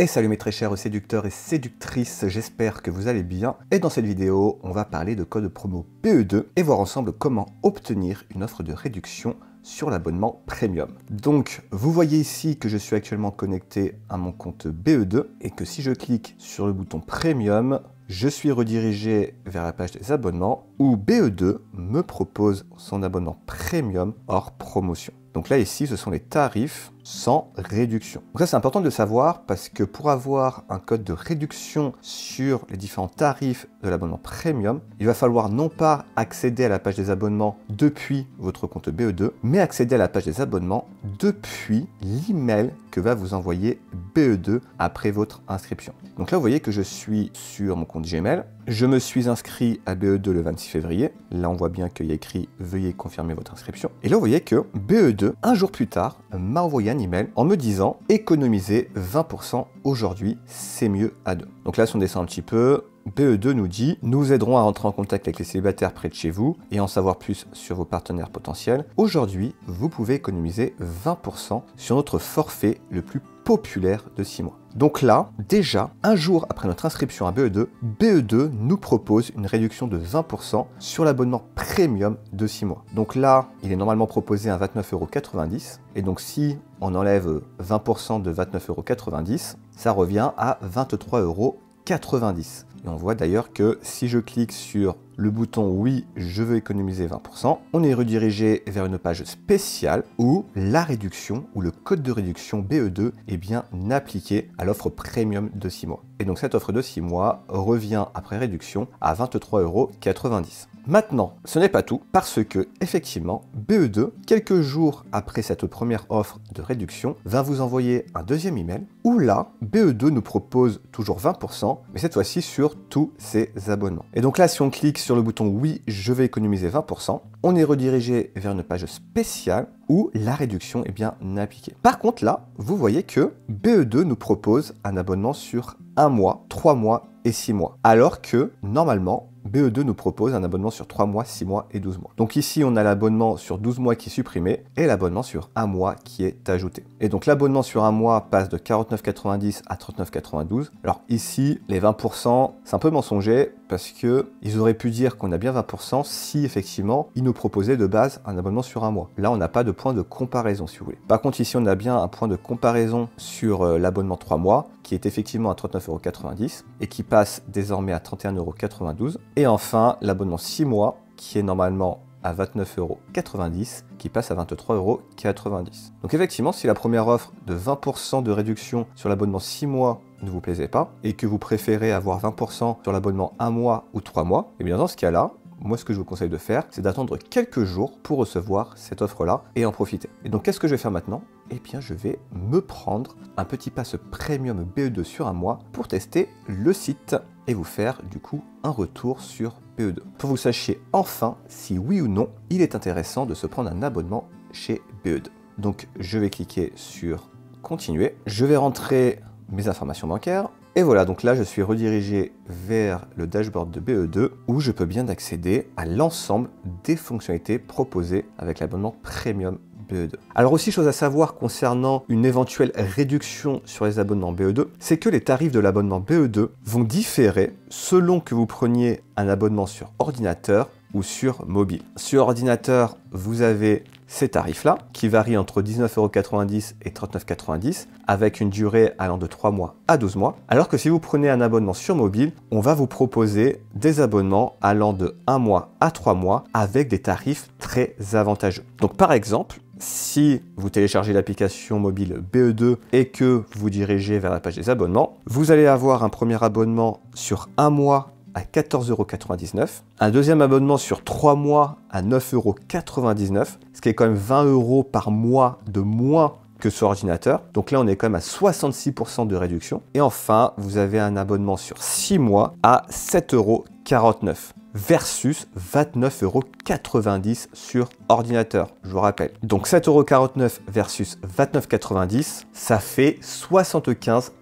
Et salut mes très chers séducteurs et séductrices, j'espère que vous allez bien. Et dans cette vidéo, on va parler de code promo PE2 et voir ensemble comment obtenir une offre de réduction sur l'abonnement premium. Donc, vous voyez ici que je suis actuellement connecté à mon compte BE2 et que si je clique sur le bouton premium, je suis redirigé vers la page des abonnements où BE2 me propose son abonnement premium hors promotion. Donc là ici, ce sont les tarifs sans réduction. Donc ça c'est important de le savoir parce que pour avoir un code de réduction sur les différents tarifs de l'abonnement premium, il va falloir non pas accéder à la page des abonnements depuis votre compte BE2, mais accéder à la page des abonnements depuis l'email que va vous envoyer BE2 après votre inscription. Donc là vous voyez que je suis sur mon compte Gmail, je me suis inscrit à BE2 le 26 février. Là, on voit bien qu'il y a écrit Veuillez confirmer votre inscription. Et là, vous voyez que BE2, un jour plus tard, m'a envoyé un email en me disant Économisez 20% aujourd'hui, c'est mieux à deux. Donc là, si on descend un petit peu, BE2 nous dit Nous aiderons à rentrer en contact avec les célibataires près de chez vous et en savoir plus sur vos partenaires potentiels. Aujourd'hui, vous pouvez économiser 20% sur notre forfait le plus populaire de 6 mois. Donc là, déjà, un jour après notre inscription à BE2, BE2 nous propose une réduction de 20% sur l'abonnement premium de 6 mois. Donc là, il est normalement proposé à 29,90€. Et donc si on enlève 20% de 29,90€, ça revient à 23,90€. On voit d'ailleurs que si je clique sur le bouton oui, je veux économiser 20%, on est redirigé vers une page spéciale où la réduction ou le code de réduction BE2 est bien appliqué à l'offre premium de 6 mois. Et donc cette offre de 6 mois revient après réduction à 23,90€. Maintenant, ce n'est pas tout, parce que, effectivement, BE2, quelques jours après cette première offre de réduction, va vous envoyer un deuxième email où là, BE2 nous propose toujours 20%, mais cette fois-ci sur tous ses abonnements. Et donc là, si on clique sur le bouton Oui, je vais économiser 20%, on est redirigé vers une page spéciale où la réduction est bien appliquée. Par contre, là, vous voyez que BE2 nous propose un abonnement sur mois, trois mois et six mois. Alors que, normalement, BE2 nous propose un abonnement sur 3 mois, 6 mois et 12 mois. Donc ici, on a l'abonnement sur 12 mois qui est supprimé et l'abonnement sur 1 mois qui est ajouté. Et donc l'abonnement sur 1 mois passe de 49,90 à 39,92. Alors ici, les 20%, c'est un peu mensonger parce que ils auraient pu dire qu'on a bien 20% si effectivement ils nous proposaient de base un abonnement sur un mois. Là, on n'a pas de point de comparaison si vous voulez. Par contre, ici, on a bien un point de comparaison sur euh, l'abonnement 3 mois qui est effectivement à 39,90€ et qui passe désormais à 31,92€. Et enfin, l'abonnement 6 mois qui est normalement à 29,90€ qui passe à 23,90€. Donc effectivement, si la première offre de 20% de réduction sur l'abonnement 6 mois ne vous plaisait pas et que vous préférez avoir 20% sur l'abonnement 1 mois ou 3 mois, et eh bien dans ce cas-là, moi ce que je vous conseille de faire, c'est d'attendre quelques jours pour recevoir cette offre-là et en profiter. Et donc qu'est-ce que je vais faire maintenant? Eh bien je vais me prendre un petit pass premium BE2 sur un mois pour tester le site et vous faire du coup un retour sur BE2. Pour que vous sachiez enfin si oui ou non il est intéressant de se prendre un abonnement chez BE2. Donc je vais cliquer sur continuer. Je vais rentrer mes informations bancaires. Et voilà, donc là je suis redirigé vers le dashboard de BE2 où je peux bien accéder à l'ensemble des fonctionnalités proposées avec l'abonnement Premium BE2. Alors aussi, chose à savoir concernant une éventuelle réduction sur les abonnements BE2, c'est que les tarifs de l'abonnement BE2 vont différer selon que vous preniez un abonnement sur ordinateur sur mobile. Sur ordinateur, vous avez ces tarifs-là, qui varient entre 19,90€ et 39,90€, avec une durée allant de 3 mois à 12 mois. Alors que si vous prenez un abonnement sur mobile, on va vous proposer des abonnements allant de 1 mois à 3 mois, avec des tarifs très avantageux. Donc par exemple, si vous téléchargez l'application mobile BE2 et que vous dirigez vers la page des abonnements, vous allez avoir un premier abonnement sur un mois à 14,99€, un deuxième abonnement sur 3 mois à 9,99€, ce qui est quand même 20 euros par mois de moins que sur ordinateur. Donc là, on est quand même à 66% de réduction. Et enfin, vous avez un abonnement sur 6 mois à 7,49€ versus 29,90€ sur ordinateur, je vous rappelle. Donc 7,49€ versus 29,90€, ça fait 75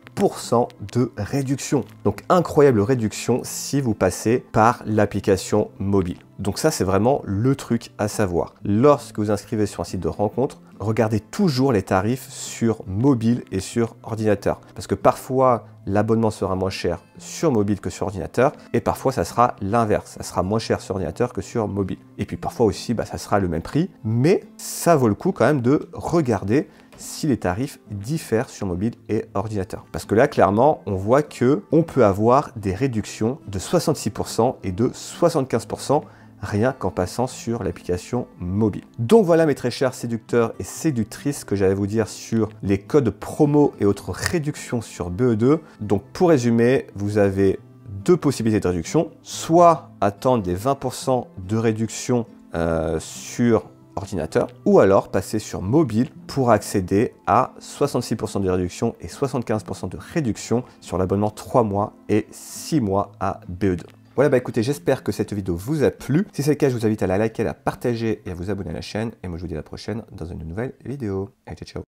de réduction. Donc incroyable réduction si vous passez par l'application mobile. Donc ça c'est vraiment le truc à savoir. Lorsque vous inscrivez sur un site de rencontre, regardez toujours les tarifs sur mobile et sur ordinateur. Parce que parfois, l'abonnement sera moins cher sur mobile que sur ordinateur, et parfois ça sera l'inverse, ça sera moins cher sur ordinateur que sur mobile. Et puis parfois aussi, bah, ça sera le même prix, mais ça vaut le coup quand même de regarder si les tarifs diffèrent sur mobile et ordinateur. Parce que là, clairement, on voit que on peut avoir des réductions de 66% et de 75% rien qu'en passant sur l'application mobile. Donc voilà mes très chers séducteurs et séductrices que j'allais vous dire sur les codes promo et autres réductions sur BE2. Donc pour résumer, vous avez deux possibilités de réduction, soit attendre des 20% de réduction euh, sur ordinateur, ou alors passer sur mobile pour accéder à 66% de réduction et 75% de réduction sur l'abonnement 3 mois et 6 mois à BE2. Voilà, bah écoutez, j'espère que cette vidéo vous a plu. Si c'est le cas, je vous invite à la liker, à la partager et à vous abonner à la chaîne. Et moi, je vous dis à la prochaine dans une nouvelle vidéo. Allez, ciao, ciao